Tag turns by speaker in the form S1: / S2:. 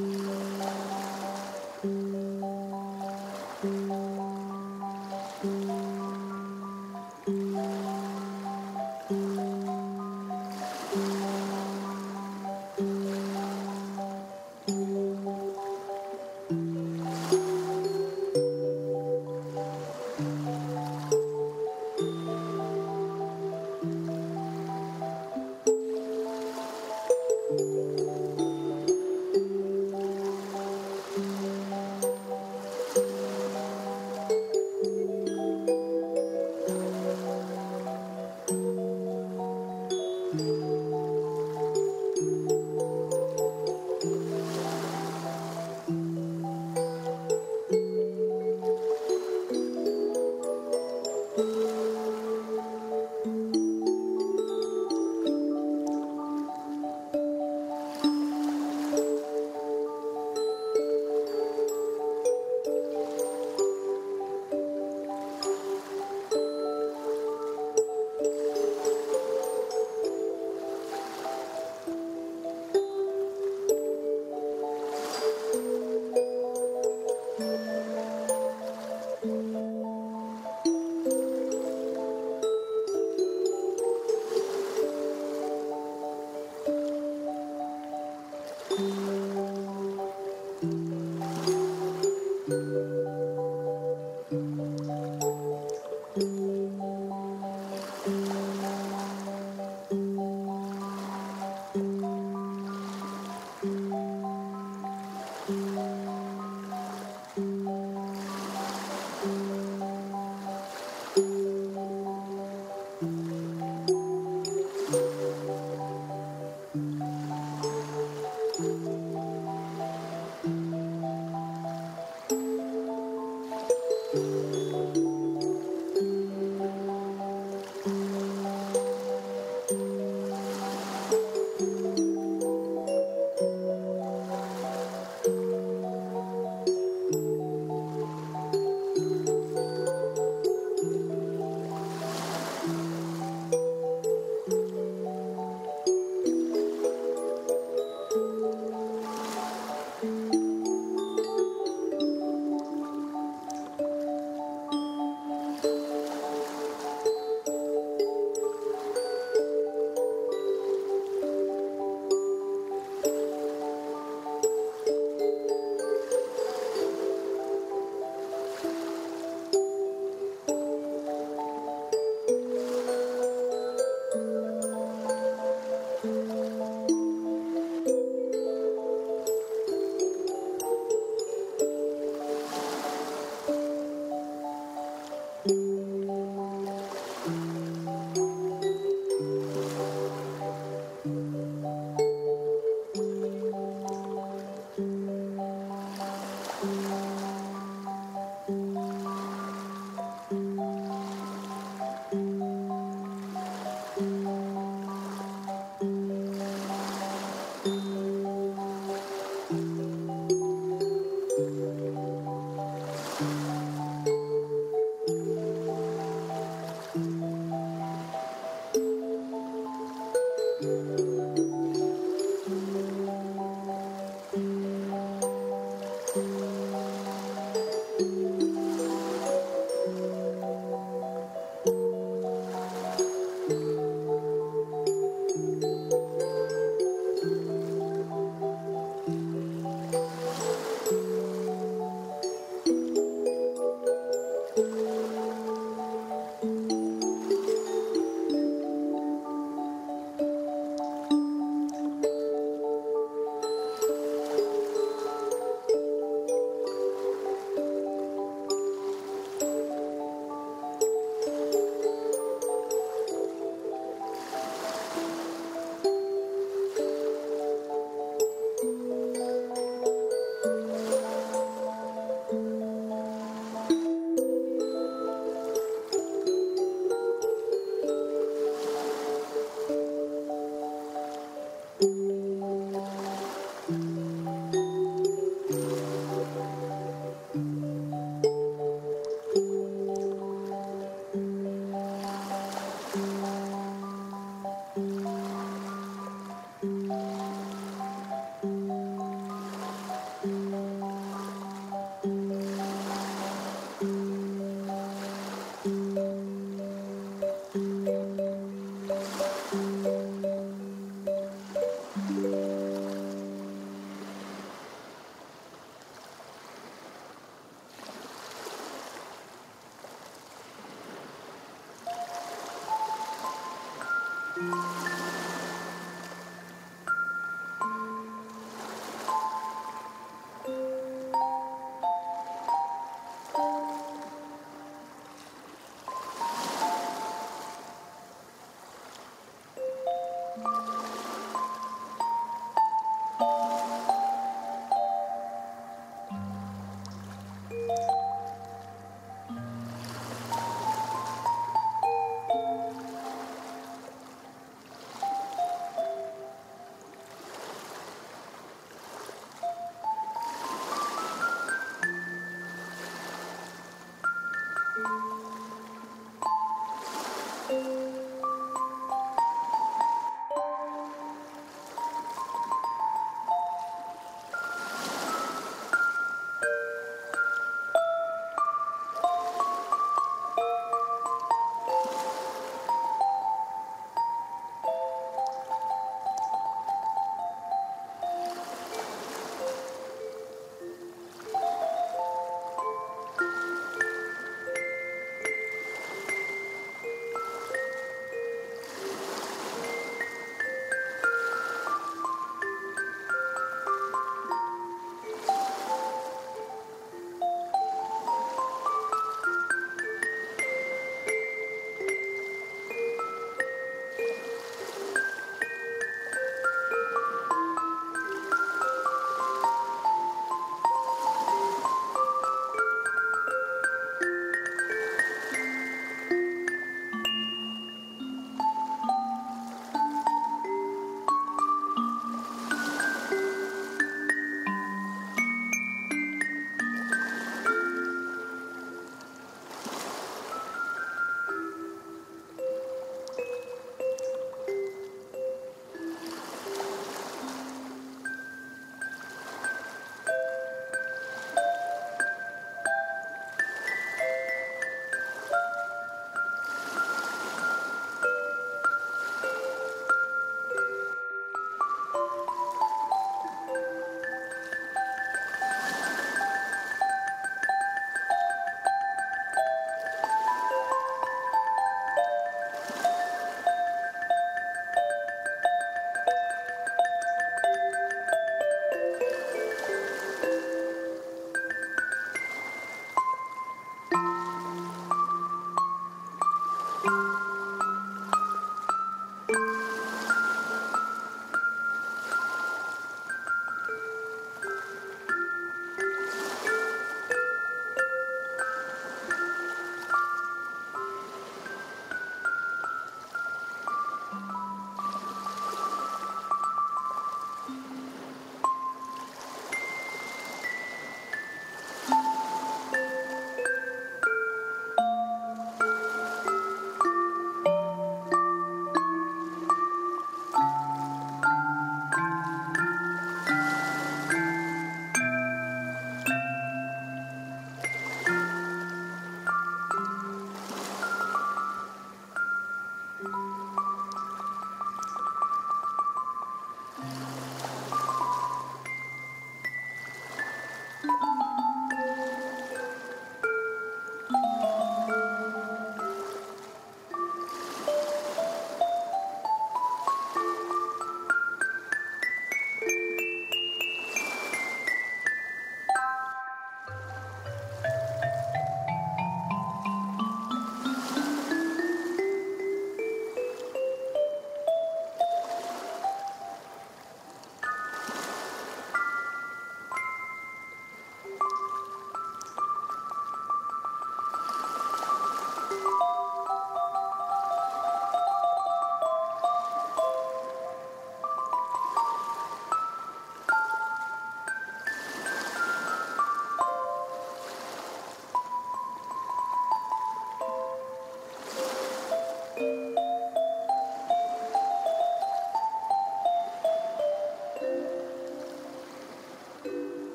S1: Música hum. Thank you.